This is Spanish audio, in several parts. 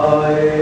哎。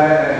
è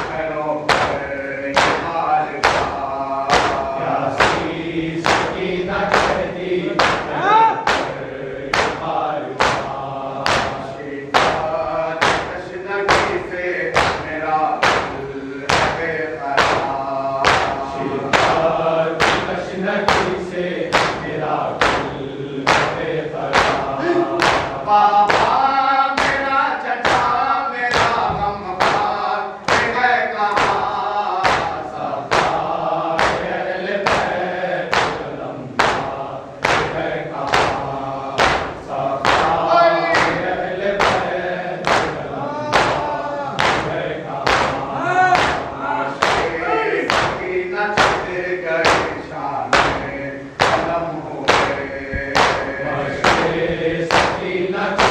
es